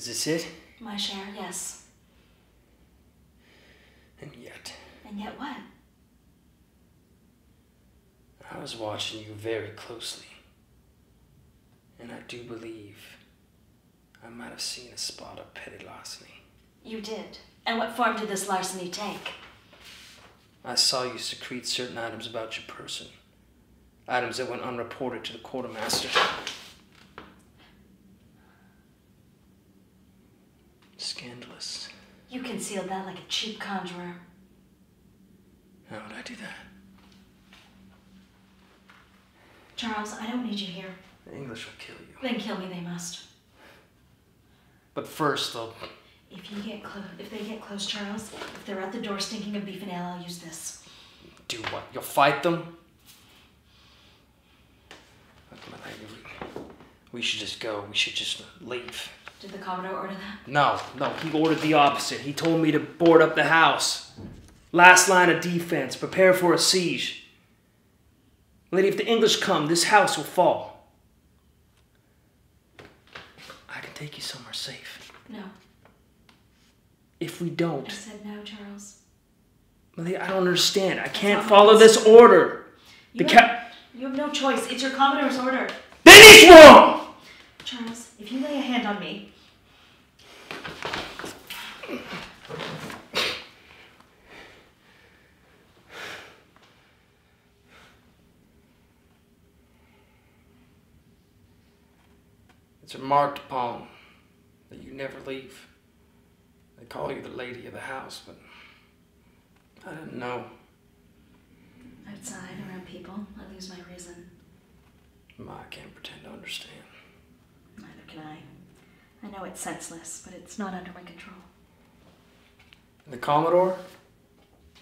Is this it? My share, yes. And yet, And yet what? I was watching you very closely. And I do believe I might have seen a spot of petty larceny. You did. And what form did this larceny take? I saw you secrete certain items about your person. Items that went unreported to the quartermaster. Scandalous. You concealed that like a cheap conjurer. How would I do that? Charles, I don't need you here. The English will kill you. Then kill me they must. But first, though, If you get close, if they get close, Charles, if they're at the door stinking of beef and ale, I'll use this. do what? You'll fight them? Look, man, I- We should just go. We should just leave. Did the Commodore order that? No, no, he ordered the opposite. He told me to board up the house. Last line of defense, prepare for a siege. Lady, if the English come, this house will fall. I can take you somewhere safe. No. If we don't, I said no, Charles. Lady, I don't understand. I can't follow this order. You The have, you have no choice. It's your Commodore's order. Then he's wrong! Charles, if you lay a hand on me, It's remarked upon that you never leave. They call you the lady of the house, but I didn't know. outside around people, I lose my reason. Ma, I can't pretend to understand. Neither can I. I know it's senseless, but it's not under my control. The Commodore?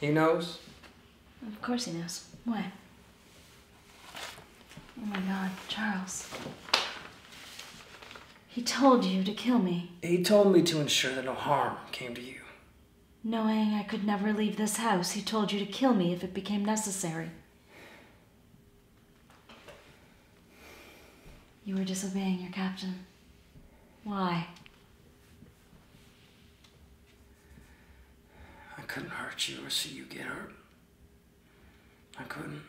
He knows? Of course he knows. Why? Oh my god, Charles. He told you to kill me, He told me to ensure that no harm came to you. knowing I could never leave this house. He told you to kill me if it became necessary. You were disobeying your captain. Why? I couldn't hurt you or see you get hurt. I couldn't.